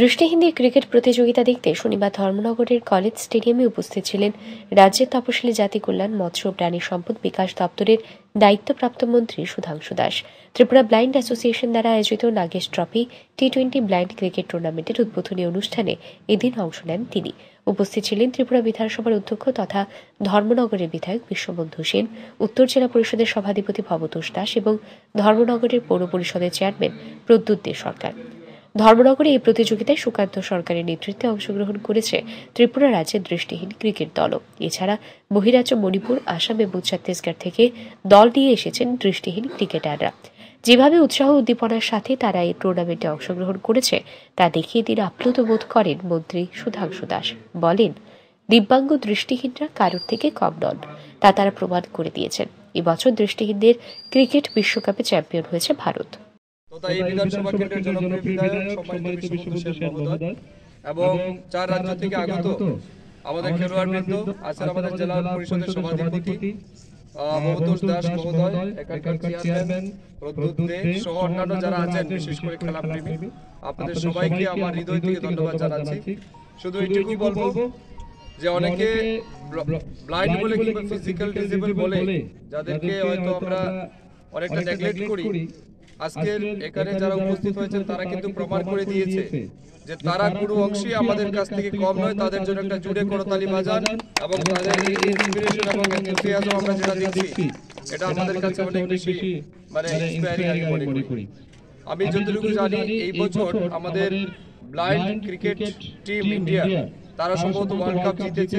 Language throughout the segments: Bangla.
দৃষ্টিহীনদের ক্রিকেট প্রতিযোগিতা দেখতে শনিবার ধর্মনগরের কলেজ স্টেডিয়ামে উপস্থিত ছিলেন রাজ্যের তপশিলি জাতি কল্যাণ মৎস্য প্রাণী সম্পদ বিকাশ দপ্তরের দায়িত্বপ্রাপ্ত মন্ত্রী সুধাংশু দাস। ত্রিপুরা ব্লাইন্ড অ্যাসোসিয়েশন দ্বারা আয়োজিত Nagesh trophy T twenty blind cricket টুর্নামেন্টের উদ্বোধনী অনুষ্ঠানে এদিন অংশ নেন তিনি। উপস্থিত ছিলেন ত্রিপুরা বিধানসভার অধ্যক্ষ তথা ধর্মনগরের বিধায়ক বিশ্ববন্ধু সেন, উত্তর জেলা পরিষদের সভাধিপতি ভবতোষ দাস এবং ধর্মনগরের পৌর পরিষদের চেয়ারম্যান প্রদ্যুৎ দে সরকার। ধর্মনগরে এই প্রতিযোগিতায় সুকান্ত সরকারের নেতৃত্বে অংশগ্রহণ করেছে ত্রিপুরা রাজ্যের দৃষ্টিহীন ক্রিকেট দলও। এছাড়া বহিরাজ্য মণিপুর, আসাম এবং ছত্তিশগড় থেকে দল নিয়ে এসেছেন দৃষ্টিহীন ক্রিকেটাররা। যেভাবে উৎসাহ উদ্দীপনার সাথে তারা এই টুর্নামেন্টে অংশগ্রহণ করেছে, তা দেখিয়ে তিনি আপ্লুত বোধ করেন মন্ত্রী সুধাংশু দাস। বলেন, দিব্যাঙ্গ দৃষ্টিহীনরা কারোর থেকে কম নন, তা তারা প্রমাণ করে দিয়েছেন। এবছর দৃষ্টিহীনদের ক্রিকেট বিশ্বকাপে চ্যাম্পিয়ন হয়েছে ভারত। তথা এই বিধানসভা কেন্দ্রের জনপ্রিয় বিধায়ক সম্মানিত বিশ্ববন্ধু সেন মহোদয় এবং চার রাজ্য থেকে আগত আমাদের খেলোয়াড়বৃন্দ আছেন আমাদের জেলা পরিষদের সভাধিপতি আহ, দাস মহোদয় এখানকার চেয়ারম্যান প্রদ্যুৎ দে সহ অন্যান্য যারা আছেন বিশেষ করে খেলা প্রেমী আপনাদের সবাইকে আমার হৃদয় থেকে ধন্যবাদ জানাচ্ছি। শুধু এইটুকু বলব যে অনেকে ব্লাইন্ড বলে কিংবা ফিজিক্যাল ডিসেবল বলে যাদেরকে হয়তো আমরা অনেকটা নেগলেক্ট করি আজকের এখানে যারা উপস্থিত হয়েছেন তারা কিন্তু প্রমাণ করে দিয়েছে যে তারা কোনো অংশে আমাদের কাছ থেকে কম নয় তাদের জন্য একটা জুড়ে করতালি বাজান এবং তাদের ইন্সপিরেশন এবং এনথুসিয়াজম আমরা যেটা দেখছি এটা আমাদের কাছে অনেক বেশি মানে ইন্সপায়ারিং আমি মনে করি। আমি যতটুকু জানি এই বছর আমাদের ব্লাইন্ড ক্রিকেট টিম ইন্ডিয়া তারা সম্ভবত ওয়ার্ল্ড কাপ জিতেছে।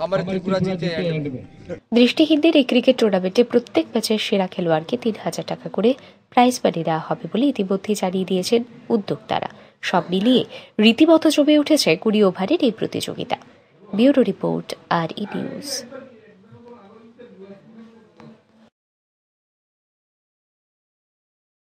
हमारे त्रिपुरा जीते एंड में দৃষ্টিহীনদের এই ক্রিকেট টুর্নামেন্টে প্রত্যেক ম্যাচের সেরা খেলোয়াড়কে তিন হাজার টাকা করে প্রাইজ মানি দেওয়া হবে বলে ইতিমধ্যেই জানিয়ে দিয়েছেন উদ্যোক্তারা সব মিলিয়ে রীতিমতো জমে উঠেছে কুড়ি ওভারের এই প্রতিযোগিতা ব্যুরো রিপোর্ট আর ই নিউজ